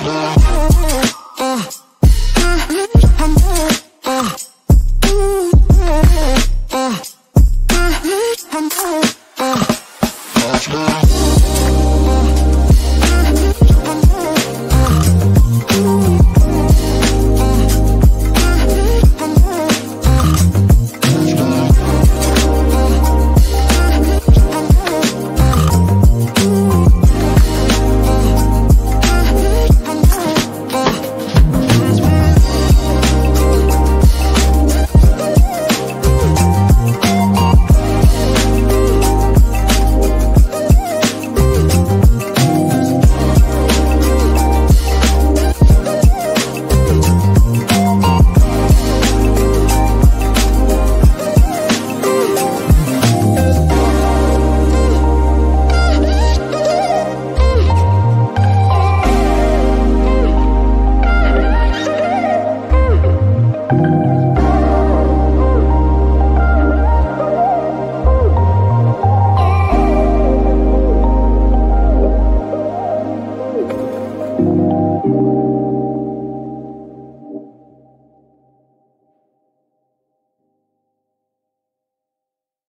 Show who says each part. Speaker 1: love.